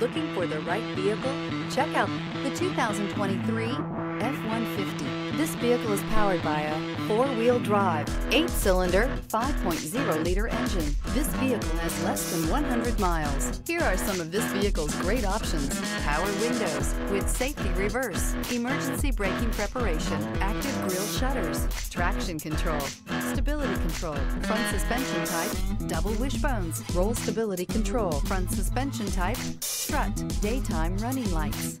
Looking for the right vehicle? Check out the 2023 F-150. This vehicle is powered by a four-wheel drive, eight-cylinder, 5.0-liter engine. This vehicle has less than 100 miles. Here are some of this vehicle's great options. Power windows with safety reverse, emergency braking preparation, active grille shutters, traction control, stability control, front suspension type, double wishbones, roll stability control, front suspension type, strut, daytime running lights,